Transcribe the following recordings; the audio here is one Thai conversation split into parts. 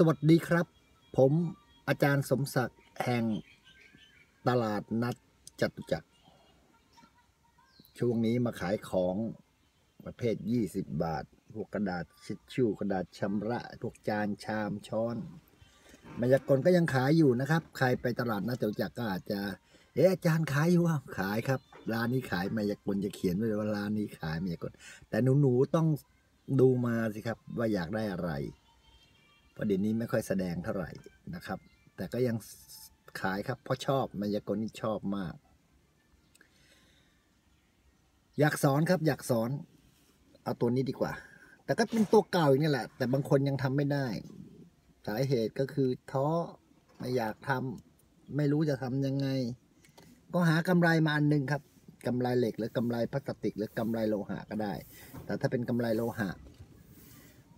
สวัสดีครับ ผมอาจารย์สมศักดิ์แห่งตลาดนัดจตุจักร ช่วงนี้มาขายของประเภท 20 บาท พวกกระดาษชิชชู่กระดาษชำระ พวกจานชามช้อนมายากลก็ยังขายอยู่นะครับ ใครไปตลาดนัดจตุจักรก็อาจจะ เอ๊ะอาจารย์ขายอยู่อะขายครับ ร้านนี้ขายมายากลจะเขียนไว้เลยว่าร้านนี้ขายมายากลแต่หนูๆต้องดูมาสิครับว่าอยากได้อะไร เพราะเดี๋ยวนี้ไม่ค่อยแสดงเท่าไหร่นะครับ แต่ก็ยังขายครับเพราะชอบมายากลนี่ชอบมาก อยากสอนครับ อยากสอนเอาตัวนี้ดีกว่า แต่ก็เป็นตัวเก่าอย่างนี้แหละ แต่บางคนยังทำไม่ได้ สาเหตุก็คือท้อไม่อยากทำไม่รู้จะทำยังไง ก็หากำไรมาอันหนึงครับกำไรเหล็กหรือกำไรพลาสติก หรือกำไรโลหะก็ได้ แต่ถ้าเป็นกำไรโลหะ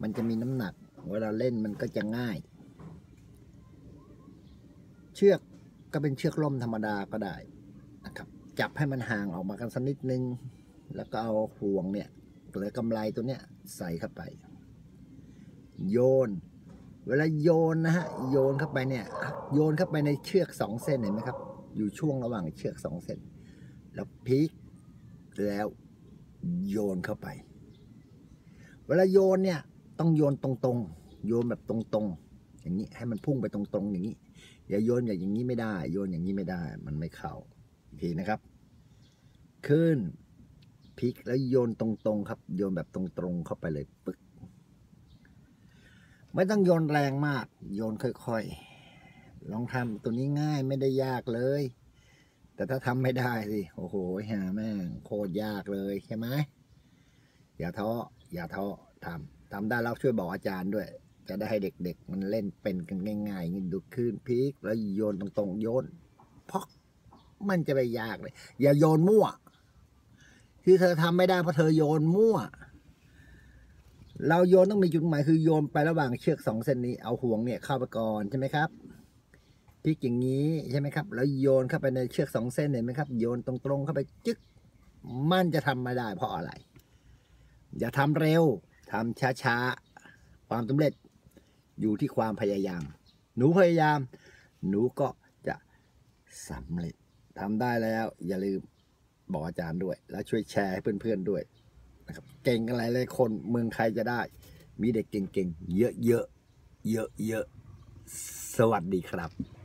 มันจะมีน้ำหนัก เวลาเล่นมันก็จะง่าย เชือกก็เป็นเชือกล่มธรรมดาก็ได้นะครับ จับให้มันห่างออกมากันสักนิดนึง แล้วก็เอาห่วงเนี่ยหรือกำไรตัวเนี้ยใส่เข้าไป โยน เวลาโยนนะฮะโยนเข้าไปเนี่ย โยนเข้าไปในเชือกสองเส้นเห็นไหมครับ อยู่ช่วงระหว่างเชือกสองเส้น แล้วพลิกแล้วโยนเข้าไป เวลาโยนเนี่ยต้องโยนตรงๆ โยนแบบตรงๆ อย่างนี้ให้มันพุ่งไปตรงๆ อย่างนี้ อย่าโยนอย่างนี้ไม่ได้ โยนอย่างนี้ไม่ได้ มันไม่เข้าโอีกทีนะครับ ขึ้นพลิกแล้วโยนตรงๆ ครับ โยนแบบตรงๆเข้าไปเลยปึ๊กไม่ต้องโยนแรงมาก โยนค่อยๆ ลองทำตัวนี้ง่ายไม่ได้ยากเลย แต่ถ้าทำไม่ได้สิ โอ้โหหาแม่งโคตรยากเลยใช่ไหมอย่าท้ออย่าท้อทำทำได้แล้วช่วยบอกอาจารย์ด้วย จะได้ให้เด็กๆ มันเล่นเป็นกันง่ายๆงนี้ดูขึ้นพลิกแล้วโยนตรงๆ โยนพอกมันจะไปยากเลย อย่าโยนมั่วที่เธอทำไม่ได้เพราะเธอโยนมั่ว เราโยนต้องมีจุดหมายคือโยนไประหว่างเชือกสองเส้นนี้เอาห่วงเนี่ยเข้าไปก่อนใช่ไหมครับพลิกอย่างนี้ใช่ไหมครับ แล้วโยนเข้าไปในเชือกสองเส้นเห็นไหมครับ โยนตรงๆเข้าไปจึ๊กมันจะทำไม่ได้เพราะอะไร อย่าทำเร็วทำช้าๆ ความสำเร็จ อยู่ที่ความพยายาม หนูพยายาม หนูก็จะสำเร็จทำได้แล้ว อย่าลืมบอกอาจารย์ด้วย แล้วช่วยแชร์ให้เพื่อนๆด้วยนะครับเก่งกันหลายๆคนเมืองใครจะได้ มีเด็กเก่งๆ เยอะๆเยอะๆสวัสดีครับ